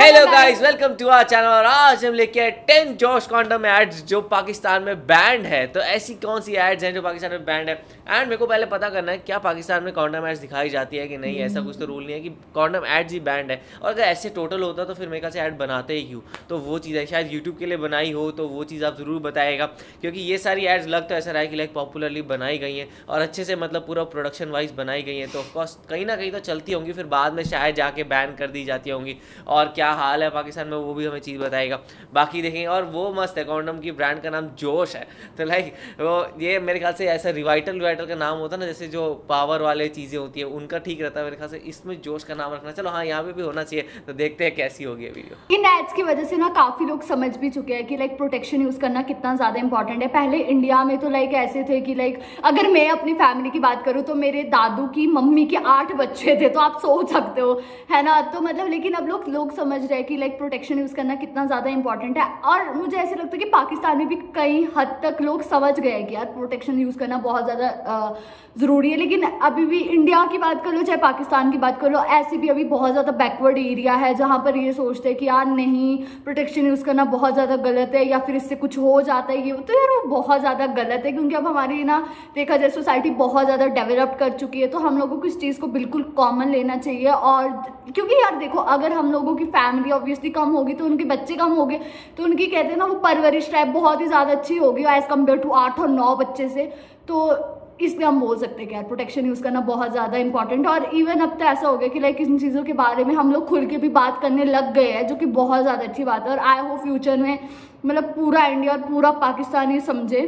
Hello guys welcome to our channel और आज हम लेके आए 10 जोश कॉन्डम एड्स जो पाकिस्तान में बैंड है। तो ऐसी कौन सी एड्स हैं जो पाकिस्तान में बैंड है? एंड मेरे को पहले पता करना है क्या पाकिस्तान में कॉन्डम एड्स दिखाई जाती है कि नहीं? ऐसा कुछ तो रूल नहीं है कि कॉन्डम एड्स ही बैंड है। और अगर ऐसे टोटल होता तो फिर मेरे ख्याल से ऐड बनाते ही क्यों? तो वो चीज़ है शायद यूट्यूब के लिए बनाई हो तो वो चीज़ आप ज़रूर बताएगा। क्योंकि ये सारी एड्स लग तो ऐसा रहा है कि लाइक पॉपुलरली बनाई गई हैं और अच्छे से मतलब पूरा प्रोडक्शन वाइज बनाई गई हैं। तो ऑफकोर्स कहीं ना कहीं तो चलती होंगी फिर बाद में शायद जाके बैन कर दी जाती होंगी। और क्या हाल है पाकिस्तान में, वो भी हमें चीज़ बताएगा। बाकी देखेंगे और वो मस्त है कॉन्डम की ब्रांड का नाम जोश है। तो लाइक वो ये मेरे ख्याल से ऐसा रिवाइटल रिवाइटल का नाम होता है ना, जैसे जो पावर वाले चीज़ें होती है, उनका ठीक रहता है मेरे ख्याल से। इसमें जोश का नाम रखना, चलो हाँ यहाँ पे भी होना चाहिए। तो देखते हैं कैसी होगी वीडियो इन एड्स की वजह से ना काफ़ी लोग समझ भी चुके हैं कि लाइक प्रोटेक्शन यूज़ करना कितना ज़्यादा इंपॉर्टेंट है। पहले इंडिया में तो लाइक ऐसे थे कि लाइक अगर मैं अपनी फैमिली की बात करूँ तो मेरे दादू की मम्मी के आठ बच्चे थे तो आप सोच सकते हो, है ना? तो मतलब लेकिन अब लोग लोग समझ रहे हैं कि लाइक प्रोटेक्शन यूज़ करना कितना ज़्यादा इंपॉर्टेंट है। और मुझे ऐसे लगता है कि पाकिस्तान में भी कई हद तक लोग समझ गए कि यार प्रोटेक्शन यूज़ करना बहुत ज़्यादा ज़रूरी है। लेकिन अभी भी इंडिया की बात कर लो, चाहे पाकिस्तान की बात कर लो, ऐसे भी अभी बहुत ज़्यादा बैकवर्ड एरिया है जहाँ पर ये सोचते हैं कि यार नहीं प्रोटेक्शन यूज़ करना बहुत ज़्यादा गलत है या फिर इससे कुछ हो जाता है ये। तो यार वो बहुत ज़्यादा गलत है, क्योंकि अब हमारी ना, देखा जाए सोसाइटी बहुत ज़्यादा डेवलप कर चुकी है तो हम लोगों को इस चीज़ को बिल्कुल कॉमन लेना चाहिए। और क्योंकि यार देखो, अगर हम लोगों की फैमिली ऑब्वियसली कम होगी तो उनके बच्चे कम हो तो उनकी कहते हैं ना, वो परवरिश टाइप बहुत ही ज़्यादा अच्छी होगी एज़ कंपेयर टू आठ और नौ बच्चे से। तो इसलिए हम बोल सकते हैं कि यार प्रोटेक्शन यूज़ करना बहुत ज़्यादा इंपॉर्टेंट है। और इवन अब तो ऐसा हो गया कि लाइक इन चीज़ों के बारे में हम लोग खुल के भी बात करने लग गए हैं, जो कि बहुत ज़्यादा अच्छी बात है। और आई होप फ्यूचर में मतलब पूरा इंडिया और पूरा पाकिस्तान ये समझे।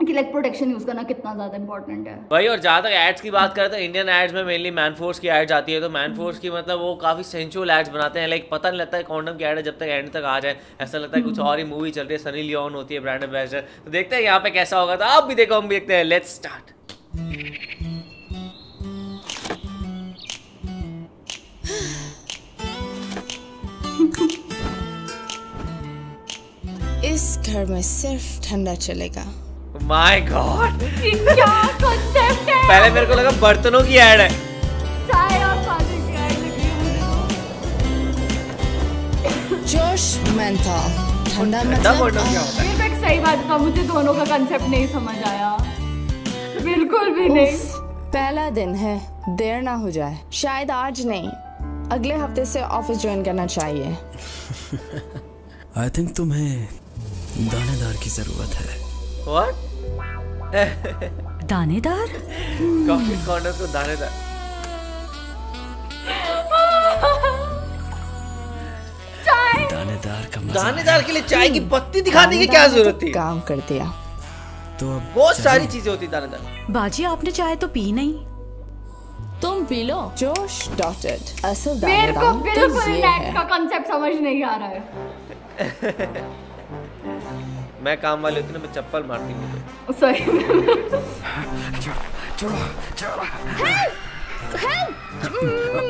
कि लाइक प्रोटेक्शन यूज़ करना कितना ज़्यादा इंपॉर्टेंट है। भाई और जहाँ तक एड्स की बात करें तो इंडियन एड्स में मेनली मैन फोर्स की एड्स आती है तो मैन फोर्स की मतलब वो काफ़ी सेंचुअल एड्स बनाते हैं। लाइक पता नहीं लगता है कॉन्डम की एड है जब तक एंड तक आ जाए। ऐसा लगता है कुछ और ही मूवी चल रही है सनी लियोन होती है ब्रांड एम्बेसडर तो देखते हैं यहाँ पे कैसा होगा तो आप भी देखो हम भी देखते हैं। लेट्स स्टार्ट इस घर में सिर्फ़ ठंडा चलेगा। माय गॉड क्या कांसेप्ट है? पहले मेरे को लगा बर्तनों की एड है। चाय और पानी की ऐड लगी है जोश मेंथॉल ठंडा कॉन्डम क्या मतलब होता है? ये तो एक सही बात था मुझे दोनों का कंसेप्ट नहीं समझ आया। बिल्कुल भी नहीं। पहला दिन है देर ना हो जाए। शायद आज नहीं अगले हफ़्ते से ऑफ़िस ज्वाइन करना चाहिए। आई थिंक तुम्हें दानेदार की ज़रूरत है। व्हाट दानेदार? कॉफ़ी कॉन्डम को दानेदार। दानेदार का दानेदार के लिए चाय की पत्ती दिखाने की क्या ज़रूरत थी? काम कर दिया तो अब बहुत सारी चीज़ें होती दानेदार। बाजी आपने चाय तो पी नहीं। तुम पी लो। जोश डॉटेड असल दानेदार मेरे को तो बिल्कुल नेट का कंसेप्ट समझ नहीं आ रहा है। मैं काम वाले होती ना मैं चप्पल मारती हूँ। सॉरी।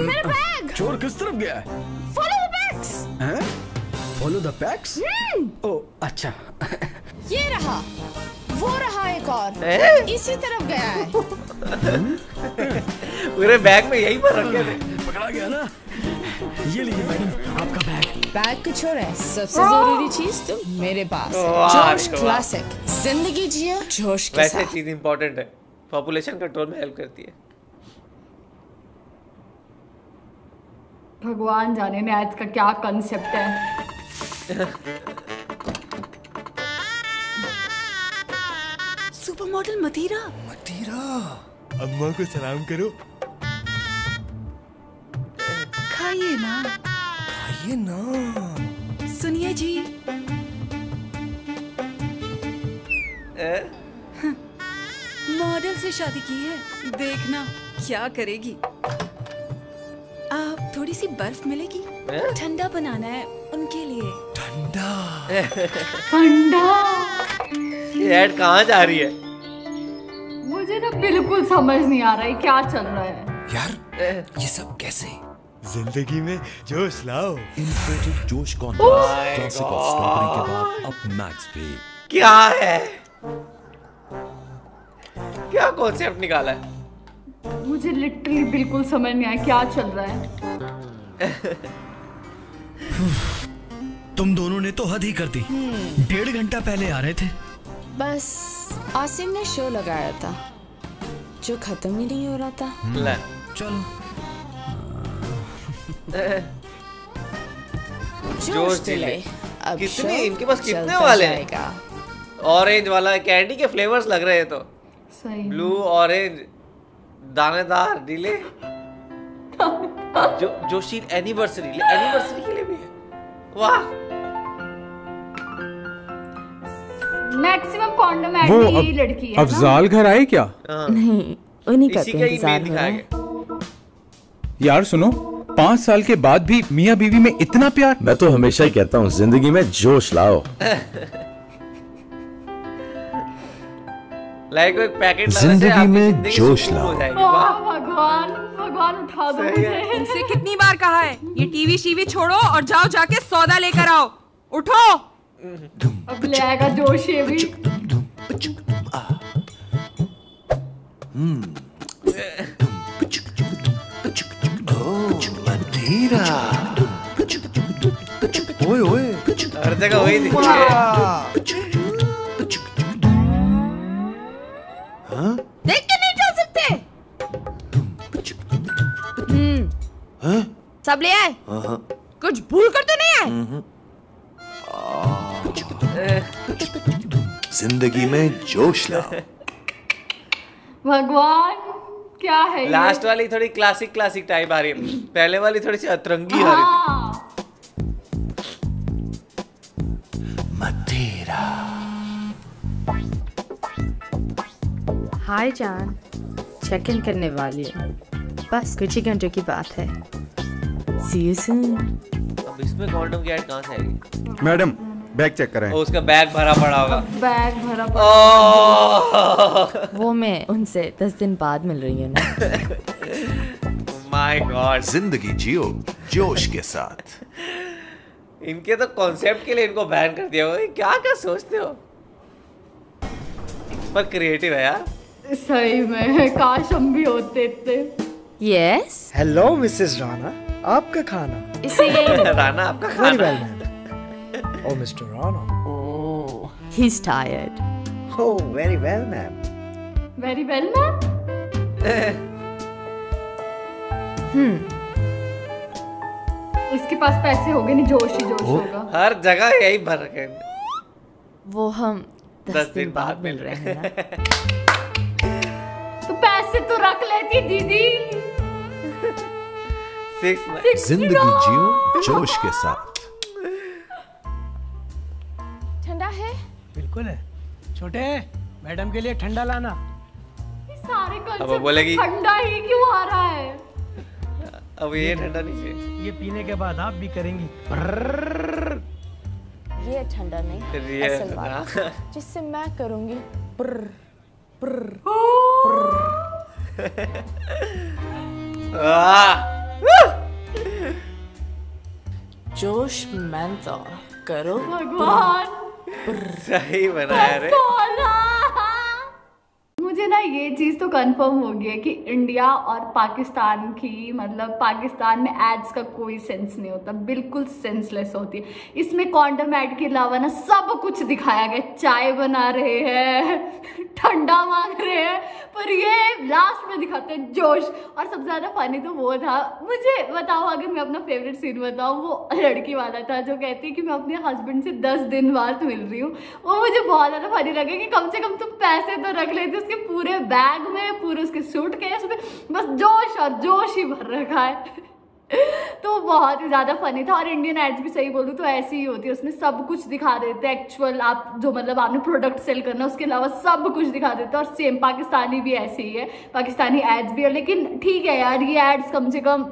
मेरा बैग चोर किस तरफ़ गया? है फॉलो द बैग्स हैं? फॉलो द पैक्स ओ अच्छा। ये रहा। वो रहा एक और। हैं? इसी तरफ़ गया है। पूरे बैग में यही पर रखे थे पकड़ा गया ना? ये लीजिए मैडम आपका बैग। बैग को छोड़े सबसे ज़रूरी चीज़ तो मेरे पास जोश क्लासिक। ज़िंदगी जियो जोश के वैसे चीज़ इंपॉर्टेंट है। पॉपुलेशन कंट्रोल में हेल्प करती है। भगवान जाने ने आज का क्या कंसेप्ट है। सुपर मॉडल मतीरा। मतीरा अम्मा को सलाम करो। खाइए ना। आइए ना। सुनिए जी। ए? मॉडल से शादी की है। देखना क्या करेगी। आप थोड़ी सी बर्फ़ मिलेगी। ठंडा बनाना है उनके लिए। ठंडा। ठंडा? ये ऐड कहाँ जा रही है? मुझे ना बिल्कुल समझ नहीं आ रहा है क्या चल रहा है। यार ये सब कैसे? ज़िंदगी में जोश लाओ। इम्पोर्टेड जोश कॉन्टेस्ट क्लासिक ऑफ़ स्ट्रॉबेरी के बाद अब मैक्स पे। क्या है? क्या कॉन्सेप्ट निकाला है? मुझे लिटरली बिल्कुल समझ नहीं आया क्या चल रहा है। तुम दोनों ने तो हद ही कर दी। डेढ़ घंटा पहले आ रहे थे। बस आसिम ने शो लगाया था जो खत्म ही नहीं हो रहा था। ले चलो। जोश दिले। अब कितने- इनके पास कितने वाले हैं? ऑरेंज वाला कैंडी के फ्लेवर्स लग रहे हैं तो। सही। ब्लू ऑरेंज दानेदार नीले। जो जोशी एनिवर्सरी एनिवर्सरी के लिए भी है। वाह! मैक्सिमम कॉन्डम वो अब- लड़की है ना? अफजाल घर आए क्या? हाँ, नहीं उन्हीं का तो ही इंतज़ार हो रहा है। यार सुनो। पाँच साल के बाद भी मियाँ बीवी में इतना प्यार? मैं तो हमेशा ही कहता हूँ ज़िंदगी में जोश लाओ। लाइक एक पैकेट ज़िंदगी में जोश लाओ। भगवान भगवान उठा दो मुझे। कितनी बार कहा है ये टीवी शीवी छोड़ो और जाओ जाके सौदा लेकर आओ। उठो! अब ले आएगा जोश ये भी। ओए ओए। हर जगह वही दिख रही देख के नहीं चल सकते। हम्म। सब ले आए? कुछ भूल कर तो नहीं आए? ज़िंदगी में जोश लाओ। भगवान। क्या है ये? लास्ट वाली थोड़ी क्लासिक क्लासिक टाइप आ रही है। पहले वाली थोड़ी सी अतरंगी आ रही है हाँ। मदिरा हाय जान चेक इन करने वाली हूँ। बस कुछ ही घंटों की बात है। सी यू सून अब इसमें कॉन्डम की ऐड कहाँ से आएगी? मैडम बैग चेक कराएँ। ओ, उसका बैग भरा पड़ा होगा। बैग भरा पड़ा वो मैं उनसे दस दिन बाद मिल रही हूँ ना। माय गॉड ज़िंदगी जियो जोश के साथ। इनके तो कॉन्सेप्ट के लिए इनको बैन कर दिया हुआ क्या क्या सोचते हो? पर क्रिएटिव है यार। सही में काश हम भी होते इतने। यस हेलो मिसेस राणा आपका खाना? इसे राना आपका वेरी खाना। Well ma'am oh mister Rana he is tired oh very well ma'am very well ma'am इसके पास पैसे होंगे नहीं जोश ही जोश होगा। हर जगह यही भर रखे हैं। वो हम दस, दिन बाद मिल रहे हैं तो पैसे तो रख लेती दीदी। सिक्स ज़िंदगी जियो जोश के साथ। बिल्कुल। है छोटे मैडम के लिए ठंडा लाना। ये सारे अब बोलेगी- ठंडा ही क्यों आ रहा है? अब ये ठंडा नहीं चाहिए। ये पीने के बाद आप भी करेंगी। ये ठंडा नहीं बात जिससे मैं करूँगी ब्र, जोश मेंथोल करो। भगवान! सही बनाया रे। मुझे ना ये चीज़ तो कंफर्म हो गई है कि इंडिया और पाकिस्तान की मतलब पाकिस्तान में एड्स का कोई सेंस नहीं होता, बिल्कुल सेंसलेस होती है। इसमें कॉन्डम एड के अलावा ना सब कुछ दिखाया गया, चाय बना रहे हैं, ठंडा मांग रहे हैं, पर ये लास्ट में दिखाते हैं जोश। और सबसे ज़्यादा फनी तो वो था, मुझे बताओ, अगर मैं अपना फेवरेट सीन बताऊँ, वो लड़की वाला था जो कहती है कि मैं अपने हस्बैंड से दस दिन बाद मिल रही हूँ। वो मुझे बहुत ज़्यादा फनी लगे कि कम से कम तुम पैसे तो रख लेते, उसके पूरे बैग में, पूरे उसके सूट केस में, बस जोश और जोश ही भर रखा है। तो बहुत ही ज़्यादा फनी था। और इंडियन एड्स भी सही बोलूँ तो ऐसी ही होती है। उसमें सब कुछ दिखा देते हैं। एक्चुअल आप जो मतलब आपने प्रोडक्ट सेल करना उसके अलावा सब कुछ दिखा देते हैं। और सेम पाकिस्तानी भी ऐसे ही है। पाकिस्तानी एड्स भी है। लेकिन ठीक है यार, ये एड्स कम से कम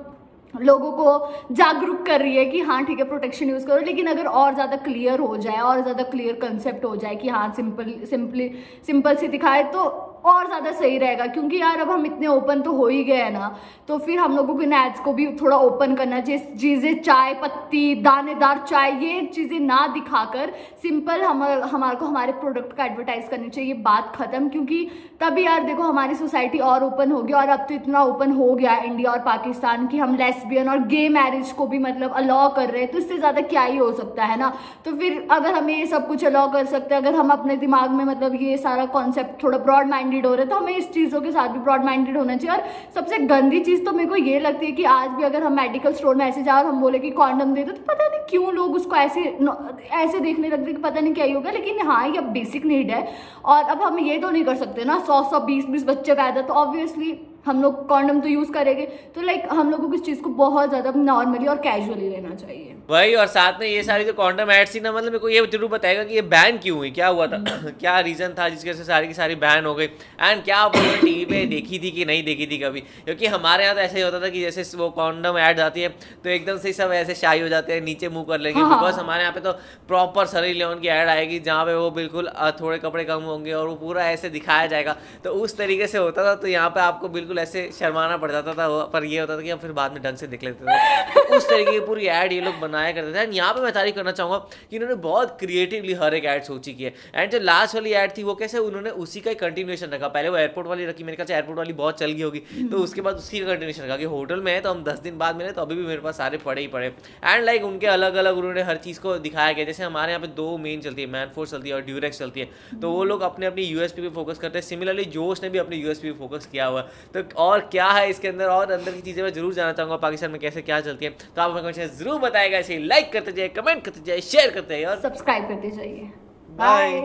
लोगों को जागरूक कर रही है कि हाँ ठीक है प्रोटेक्शन यूज़ करो। लेकिन अगर और ज़्यादा क्लियर हो जाए, और ज़्यादा क्लियर कंसेप्ट हो जाए कि हाँ सिंपल सिंपली सिंपल से दिखाए तो और ज़्यादा सही रहेगा। क्योंकि यार अब हम इतने ओपन तो हो ही गए हैं ना तो फिर हम लोगों को इन एड्स को भी थोड़ा ओपन करना चाहिए। चीज़ें, चाय, पत्ती, दानेदार चाय, ये चीज़ें ना दिखाकर सिंपल हम, हमारे को हमारे प्रोडक्ट का एडवर्टाइज करनी चाहिए। बात ख़त्म, क्योंकि तभी यार देखो हमारी सोसाइटी और ओपन होगी और अब तो इतना ओपन हो गया इंडिया और पाकिस्तान की हम लेस्बियन और गे मैरिज को भी मतलब अलाउ कर रहे हैं तो इससे ज़्यादा क्या ही हो सकता है ना? तो फिर अगर हमें ये सब कुछ अलाउ कर सकते हैं, अगर हम अपने दिमाग में मतलब ये सारा कॉन्सेप्ट थोड़ा ब्रॉड माइंडेड हो रहे तो हमें इस चीज़ों के साथ भी ब्रॉड माइंडेड होना चाहिए। और सबसे गंदी चीज़ तो मेरे को ये लगती है कि आज भी अगर हम मेडिकल स्टोर में ऐसे जाओ और हम बोले कि कॉन्डम दे दो तो पता नहीं क्यों लोग उसको ऐसे ऐसे देखने लगते कि पता नहीं क्या ही होगा। लेकिन हाँ ये बेसिक नीड है और अब हम ये तो नहीं कर सकते ना, सौ सौ, बीस बीस बच्चे पैदा तो ऑब्वियसली हम लोग कॉन्डम तो यूज़ करेंगे। तो लाइक हम लोगों को इस चीज़ को बहुत ज़्यादा नॉर्मली और कैजुअली लेना चाहिए। वही और साथ में ये सारी जो कॉन्डम एड्स थी ना मतलब मेरे को ये ज़रूर बताएगा कि ये बैन क्यों हुई? क्या हुआ था? क्या रीज़न था जिसकी वजह से सारी की सारी बैन हो गई? एंड क्या आप लोगों ने टीवी पे देखी थी कि नहीं देखी थी कभी? क्योंकि हमारे यहाँ तो ऐसे ही होता था कि जैसे वो कॉन्डम एड आती है तो एकदम से सब ऐसे शाही हो जाते हैं नीचे मुँह कर लेंगे। बिकॉज़ हाँ। हमारे यहाँ पे तो प्रॉपर सरी लेवन की एड आएगी जहाँ पे वो बिल्कुल थोड़े कपड़े कम होंगे और वो पूरा ऐसे दिखाया जाएगा। तो उस तरीके से होता था तो यहाँ पे आपको बिल्कुल ऐसे शर्माना पड़ जाता था। पर ये होता था कि हम फिर बाद में ढंग से दिख लेते थे। तो उस तरीके की पूरी एड ये लोग बनाया करते थे। एंड यहाँ पे मैं तारीफ़ करना चाहूँगा कि इन्होंने बहुत क्रिएटिवली हर एक एड सोची की है। एंड जो लास्ट वाली एड थी वो कैसे उन्होंने उसी का कंटिन्यूशन रखा। पहले वो एयरपोर्ट वाली रखी मेरे ख्याल एयरपोर्ट वाली बहुत चल गई होगी। तो उसके बाद उसकी का कंटिन्यूशन रखा कि होटल में है तो हम दस दिन बाद मिले तो अभी भी मेरे पास सारे पड़े ही पड़े। एंड लाइक उनके अलग अलग उन्होंने हर चीज़ को दिखाया गया। जैसे हमारे यहाँ पे दो मेन चलती है मैन फोर्स चलती है और ड्यूरेक्स चलती है। तो वो लोग अपने अपनी यूएसपी पे फोकस करते हैं। सिमिलरली जोश ने भी अपने यूएसपी पे फोकस किया हुआ तो और क्या है इसके अंदर? और अंदर की चीज़ें मैं ज़रूर जानना चाहूँगा पाकिस्तान में कैसे क्या चलती है। तो आप हमें ज़रूर बताएगा इसे लाइक करते जाइए कमेंट करते जाइए शेयर करते जाइए और सब्सक्राइब करते जाइए। बाय